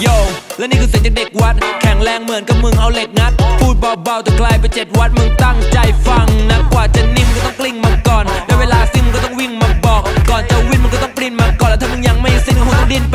โยและนี่คือเสียงจากเด็กวัด แข็งแรงเหมือนกับมึงเอาเหล็กงัด พูดเบาๆแต่กลายไปเจ็ดวัดมึงตั้งใจฟังนะกว่าจะนิ่มก็ต้องกลิ้งมาก่อนได้เวลาซิมก็ต้องวิ่งมาบอก ก่อนจะวิ่งมึงก็ต้องปรินมาก่อนแล้วถ้ามึงยังไม่สิ้นก็คงต้องดิ้นไป